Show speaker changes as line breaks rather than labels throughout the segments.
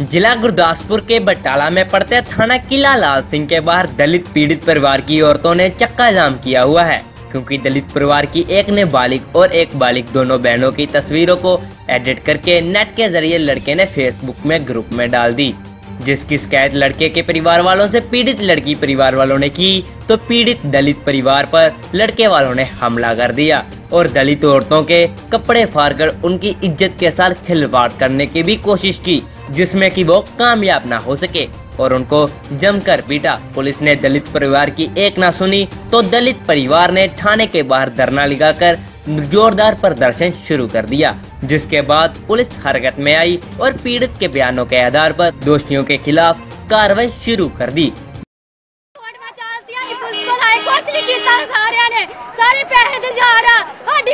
जिला गुरदासपुर के बटाला में पड़ते थाना किला लाल सिंह के बाहर दलित पीड़ित परिवार की औरतों ने चक्का जाम किया हुआ है, क्योंकि दलित परिवार की एक ने बालिक और एक बालिक दोनों बहनों की तस्वीरों को एडिट करके नेट के ज़रिए लड़के ने फेसबुक में ग्रुप में डाल दी। जिसकी शिकायत लड़के के परिवार वालों से पीड़ित लड़की परिवार वालों ने की तो पीड़ित दलित परिवार पर लड़के वालों ने हमला कर दिया और दलित औरतों के कपड़े फाड़कर उनकी इज़्ज़त के साथ खिलवाड़ करने की भी कोशिश की। जिसमें कि वो कामयाब ना हो सके। और उनको जमकर पीटा। पुलिस ने दलित परिवार की एक ना सुनी तो दलित परिवार ने थाने के बाहर धरना लगाकर जोरदार प्रदर्शन शुरू कर दिया, जिसके बाद पुलिस हरकत में आई और पीड़ित के बयानों के आधार पर दोषियों के खिलाफ कार्रवाई शुरू कर दी।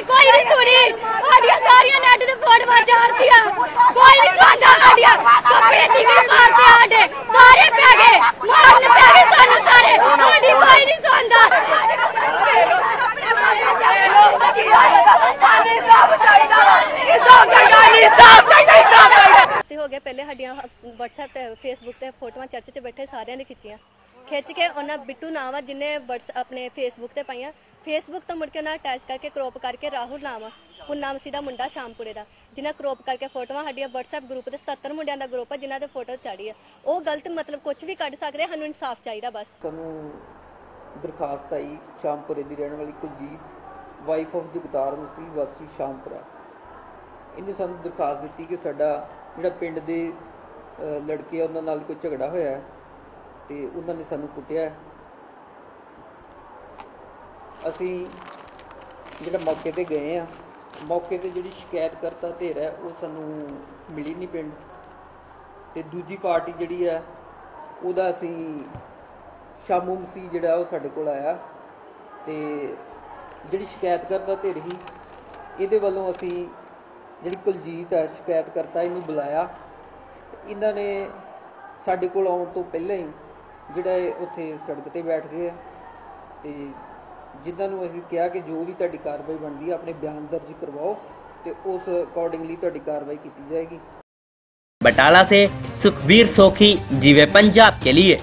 कोई कोई kalian.
Kami ਹੋ ਗਿਆ, ਪਹਿਲੇ ਸਾਡੀਆਂ WhatsApp ਤੇ, Facebook ਤੇ ਫੋਟੋਆਂ ਚਰਚ ਤੇ ਬੈਠੇ, ਸਾਰਿਆਂ ਨੇ ਖਿੱਚੀਆਂ। ਖਿੱਚ ਕੇ ਉਹਨਾਂ ਬਿੱਟੂ ਨਾਮ ਆ ਜਿਹਨੇ ਆਪਣੇ Facebook ਤੇ ਪਾਈਆਂ। Facebook ਤੋਂ ਮੁੜ ਕੇ ਉਹਨਾਂ ਅਟੈਚ ਕਰਕੇ ਕ੍ਰੋਪ ਕਰਕੇ ਰਾਹੁਲ ਨਾਮ ਆ। ਉਹ ਨਾਮ ਸੀਦਾ ਮੁੰਡਾ ਸ਼ਾਮਪੁਰੇ ਦਾ, ਜਿਨ੍ਹਾਂ ਕ੍ਰੋਪ ਕਰਕੇ ਫੋਟੋਆਂ, ਸਾਡੀਆਂ WhatsApp ਗਰੁੱਪ ਤੇ 77 ਮੁੰਡਿਆਂ ਦਾ ਗਰੁੱਪ ਆ, ਜਿਨ੍ਹਾਂ ਦੇ ਫੋਟੋ ਚਾੜੀ ਆ। ਉਹ ਗਲਤ ਮਤਲਬ ਕੁਝ ਵੀ ਕੱਢ ਸਕਦੇ, ਸਾਨੂੰ ਇਨਸਾਫ ਚਾਹੀਦਾ ਬਸ।
ਸਾਨੂੰ ਦਰਖਾਸਤ ਆਈ, ਸ਼ਾਮਪੁਰੇ ਦੀ ਰਹਿਣ ਵਾਲੀ ਕੁਲਜੀਤ ਵਾਈਫ ਆਫ ਜਗਤਾਰ ਮਸੀਹ, ਵਾਸੀ ਸ਼ਾਮਪੁਰਾ। ਇਹਨੇ ਸਾਨੂੰ ਦਰਖਾਸਤ ਦਿੱਤੀ ਕਿ ਸਾਡਾ ਜਿਹੜਾ ਪਿੰਡ ਦੇ ਲੜਕੇ ਆ, ਉਹਨਾਂ ਨਾਲ ਕੋਈ ਝਗੜਾ ਹੋਇਆ ਹੈ ਤੇ ਉਹਨਾਂ ਨੇ ਸਾਨੂੰ ਕੁੱਟਿਆ ਅਸੀਂ ਜਿਹੜਾ ਮੌਕੇ ਤੇ ਗਏ ਆ ਮੌਕੇ ਤੇ ਜਿਹੜੀ ਸ਼ਿਕਾਇਤ ਕਰਤਾ ਧਿਰ ਹੈ, ਉਹ ਸਾਨੂੰ ਮਿਲੀ ਨਹੀਂ ਪਿੰਡ। ਤੇ ਦੂਜੀ ਪਾਰਟੀ ਜਿਹੜੀ ਹੈ, ਉਹਦਾ ਅਸੀਂ ਸ਼ਾਮੂ ਮਸੀਹ ਜਿਹੜਾ ਉਹ ਸਾਡੇ ਕੋਲ ਆਇਆ। ਤੇ ਜਿਹੜੀ ਸ਼ਿਕਾਇਤ ਕਰਤਾ ਧਿਰ ਸੀ, ਇਹਦੇ ਵੱਲੋਂ ਅਸੀਂ ਜਿਹੜੀ ਕੁਲਜੀਤ ਹੈ ਸ਼ਿਕਾਇਤਕਰਤਾ ਇਹਨੂੰ ਬੁਲਾਇਆ ਤੇ ਇਹਨਾਂ ਨੇ ਸਾਡੇ ਕੋਲ ਆਉਣ ਤੋਂ ਪਹਿਲਾਂ ਹੀ ਜਿਹੜਾ ਇਹ ਉੱਥੇ ਸੜਕ ਤੇ ਬੈਠ ਗਏ ਆ ਤੇ ਜਿਨ੍ਹਾਂ ਨੂੰ ਅਸੀਂ ਕਿਹਾ ਕਿ ਜੋ ਵੀ ਤੁਹਾਡੀ ਕਾਰਵਾਈ ਬਣਦੀ ਹੈ ਆਪਣੇ ਬਿਆਨ ਦਰਜ ਕਰਵਾਓ ਤੇ ਉਸ ਅਕੋਰਡਿੰਗਲੀ ਤੁਹਾਡੀ ਕਾਰਵਾਈ ਕੀਤੀ ਜਾਏਗੀ
बटाला से सुखबीर सोखी जीवे पंजाब के लिए